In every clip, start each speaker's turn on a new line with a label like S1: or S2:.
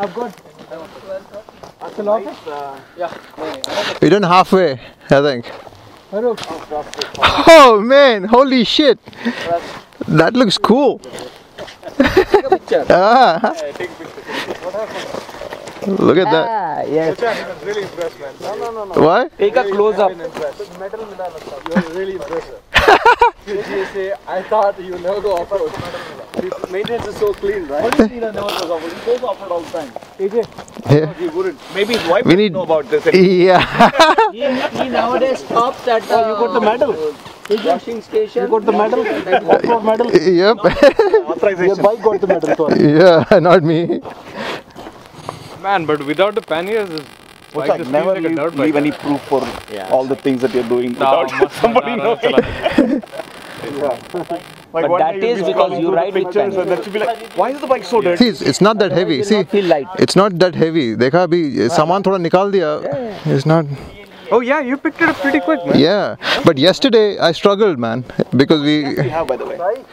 S1: I've got.
S2: We're done halfway, I think. Oh man, holy shit! That looks cool. ah. Look at that.
S1: Ah, yes.
S2: I'm really impressed, man. No, no, no, no. Why?
S1: Take a close up.
S3: You're really impressive. GSA, I thought you never go off road. Maintenance is so clean, right? Honestly, never goes off road. He goes off road all the time.
S2: Yeah.
S3: He wouldn't. Maybe his wife
S2: We
S3: would
S2: need.
S3: know about this.
S2: Yeah.
S1: He, he nowadays stops at the
S3: you got the uh, medal.
S1: washing station.
S3: You got the medal? Off-road medal?
S2: yep.
S3: Authorization. Your bike got the medal, sorry.
S2: yeah, not me.
S4: Man, but without the panniers, it's
S3: like, never
S4: like
S3: leave, leave any proof for yeah. all the things that you're doing
S4: no,
S3: without somebody
S4: no, no,
S3: knowing.
S4: yeah.
S3: Like
S1: but that is because you ride with
S3: pictures and that be like, why is the bike so dirty?
S2: See, it's, it's not that heavy. See,
S1: feel light.
S2: it's not that heavy. Dekha abhi eh, saman thoda nikal diya. It's not.
S4: Oh yeah, you picked it up pretty quick, man.
S2: Yeah, but yesterday I struggled, man, because we.
S3: How by the way?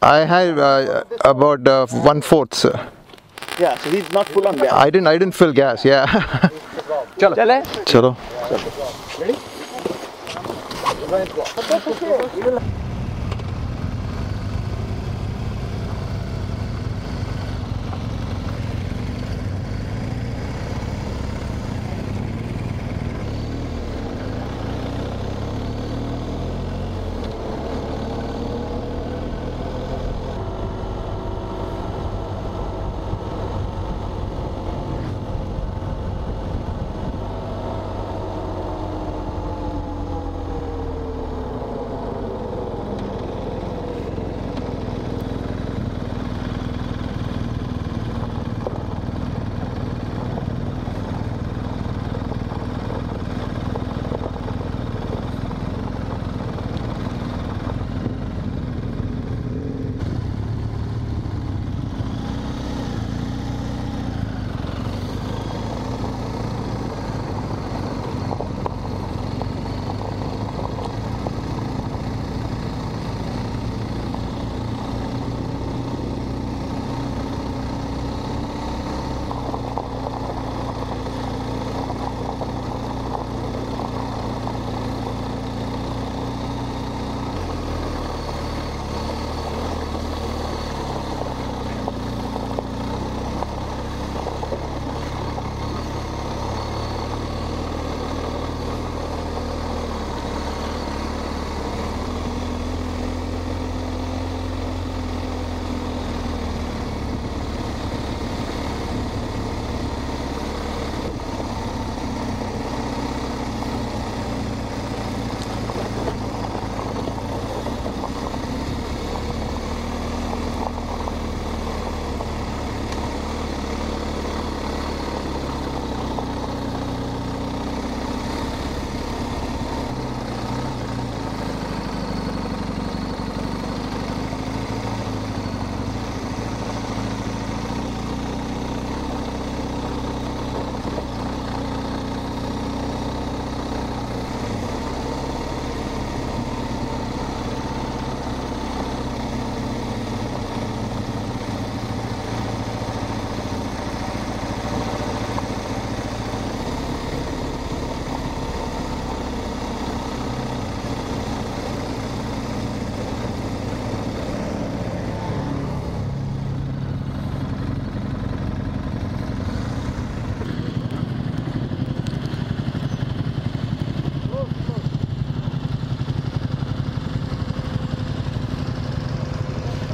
S2: I had uh, about uh, one fourth. Sir.
S3: Yeah, so he's not full on gas.
S2: I didn't. I didn't fill gas. Yeah.
S1: चलो।
S2: चले। चलो, चलो। Ready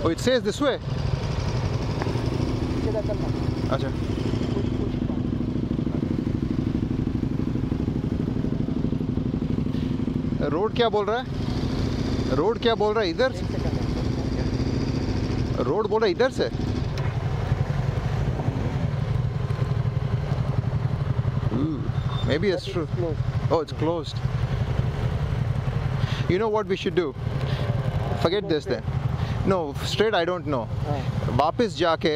S2: Oh, it says this way. अच्छा road क्या बोल रहा है road क्या बोल रहा है इधर से रोड बोल रहा है इधर से Ooh, maybe it's true. Oh, it's closed. You know what we should do? Forget this then. No straight I don't know वापस जाके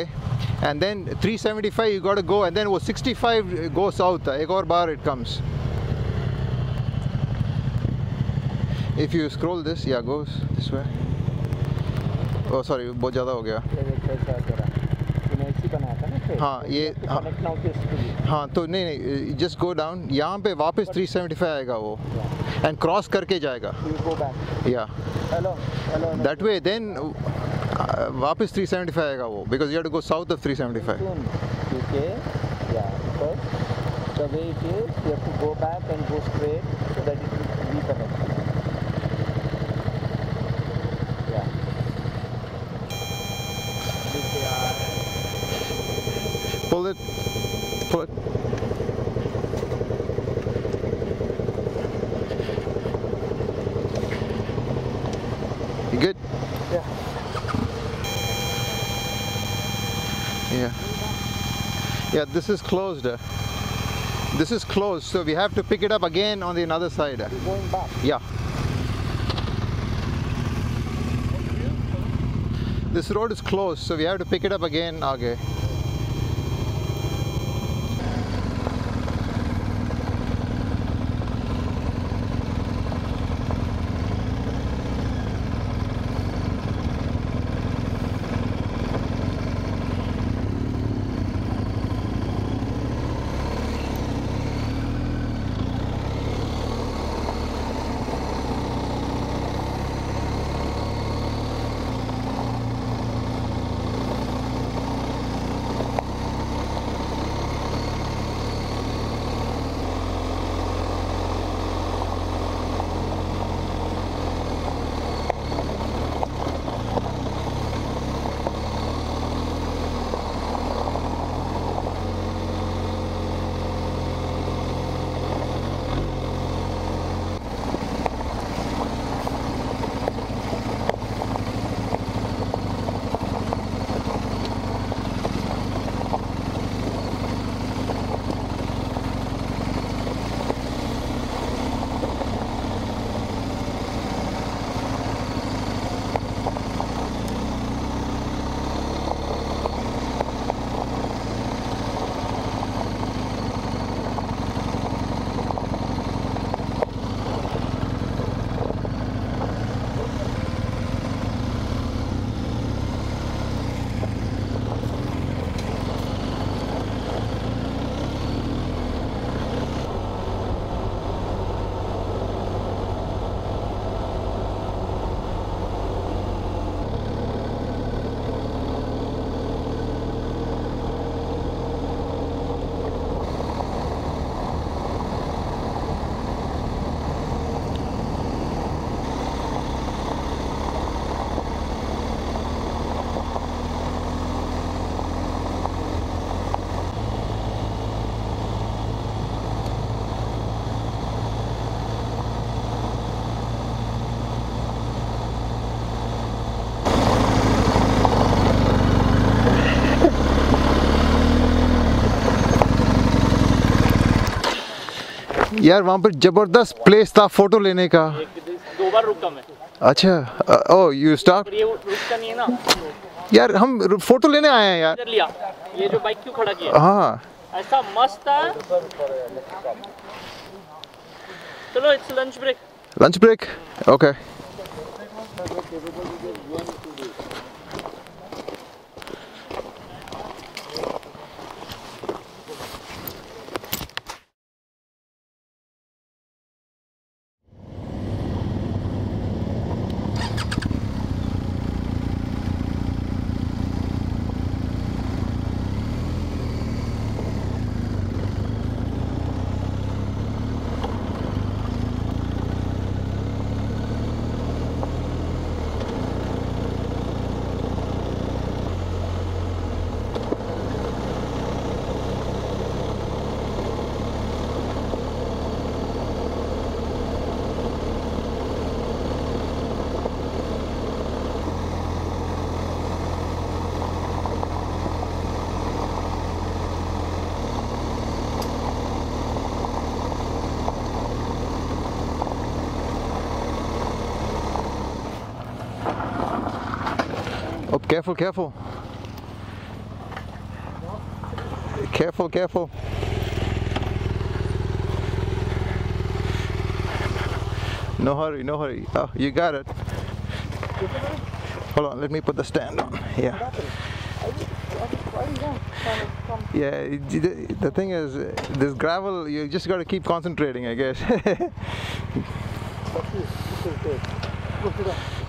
S2: and then 375 seventy five you got go and then वो 65 go south एक और बार it comes if you scroll this या goes this way sorry बहुत ज़्यादा हो गया. हाँ ये हाँ।, हाँ। तो नहीं नहीं जस्ट गो डाउन यहाँ पे वापस 375 आएगा वो। एंड क्रॉस करके जाएगा। या दैट वे देन वापस 375 आएगा वो
S1: because you had to go south of three seventy five
S2: pull it. Pull it you good?
S1: Yeah.
S2: yeah. Yeah this is closed. This is closed so we have to pick it up again on the another side. Uh.
S1: Going back.
S2: yeah. This road is closed so we have to pick it up again okay यार वहाँ पर ज़बरदस्त place था photo लेने का।
S5: दो बार रुका मैं
S2: अच्छा ओ यू स्टॉप
S5: है
S2: यार हम फ़ोटो लेने आए हैं यार।
S5: लिया ये जो बाइक क्यों खड़ा किया
S2: हाँ।
S5: ऐसा मस्त था चलो it's lunch
S2: break lunch break okay careful, careful. Careful, careful. No hurry, no hurry. Oh, you got it. Hold on, let me put the stand on. Yeah. Yeah, the, thing is, this gravel, you just got to keep concentrating, I guess.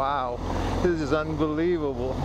S2: wow, this is unbelievable.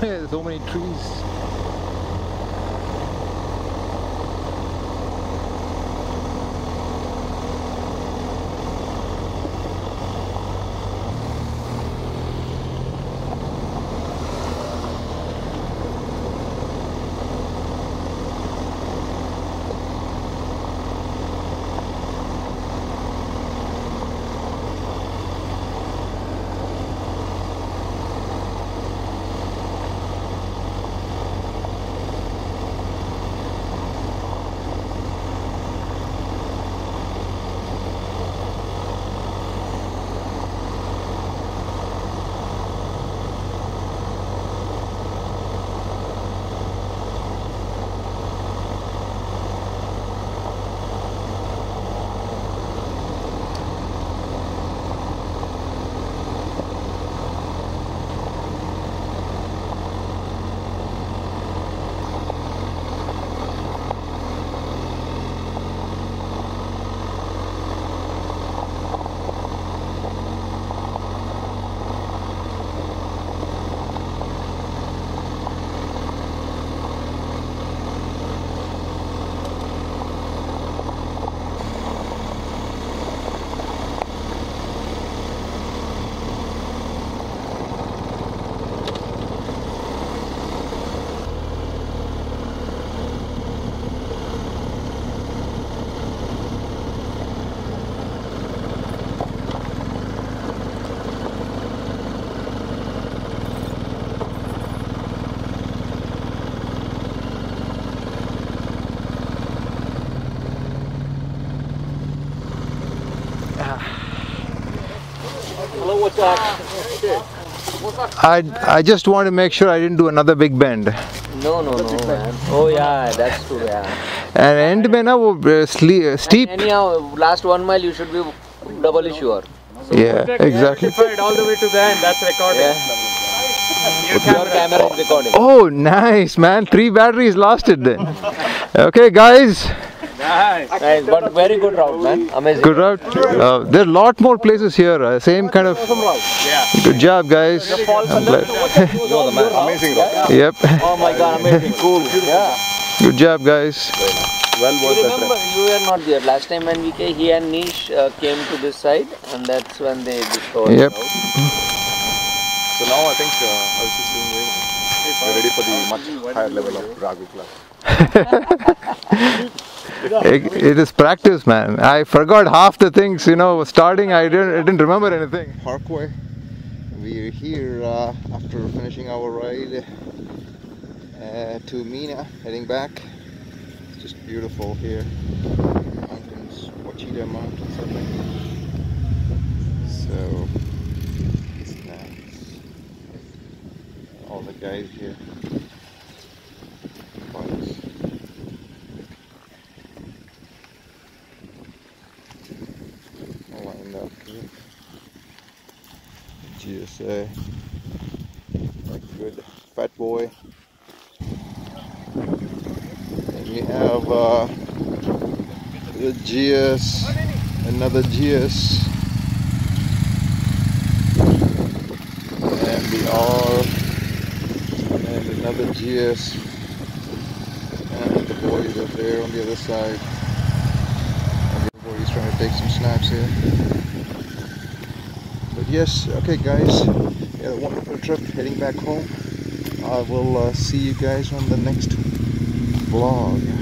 S2: so many trees. I, I just want to make sure I didn't do another big bend.
S1: No, no, no, man. Oh, yeah, that's true, yeah.
S2: And end and, now na uh, uh, steep.
S1: And anyhow, last one mile you should be doubly sure.
S2: So yeah, exactly.
S4: all the way to the end, that's recording.
S1: Yeah. Oh,
S2: oh, nice, man. Three batteries lasted then. okay, guys.
S4: Nice.
S1: Nice, but very good route, man. Amazing.
S2: Good route. Uh, there are a lot more places here. Uh, same kind of. Good job, guys. I'm glad.
S3: Amazing route.
S2: Yep.
S1: Oh my god, amazing. Cool. Yeah.
S2: Good job, guys.
S3: Well worth the
S1: remember,
S3: trip.
S1: you were not there. Last time when we came, he and Nish uh, came to this side, and that's when they discovered.
S2: Yep.
S1: the route.
S3: So now I think uh, us is doing very. We're ready for the much higher level of Raghu class.
S2: It, it is practice, man. I forgot half the things. You know, starting, I didn't, I didn't remember anything. Parkway. We're here uh, after finishing our ride uh, to Mena, heading back. It's just beautiful here. Mountains, Ouachita Mountains, I think. So, it's nice. All the guys here. Bikes. lined up here. GSA. Like good fat boy. And we have uh, the GS, another GS. And the R. And another GS. And the boys up there on the other side. Everybody's trying to take some snaps here. Yes, okay guys, a wonderful trip heading back home. I will uh, see you guys on the next vlog.